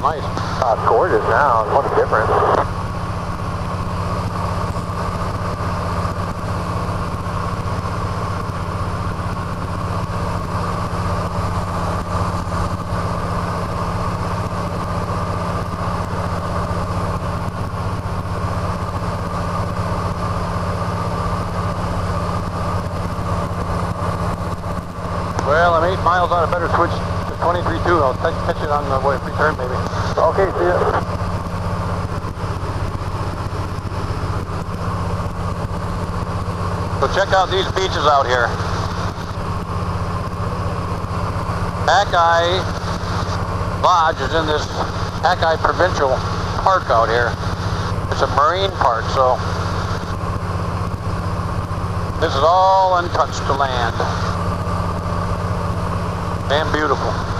nice. Uh, it's gorgeous now. What a difference. Well, I'm eight miles out. I better switch to 23.2. I'll catch it on the way return, maybe. Okay, see ya. So check out these beaches out here. Hakai Lodge is in this Hakai Provincial Park out here. It's a marine park, so this is all untouched to land. Damn beautiful.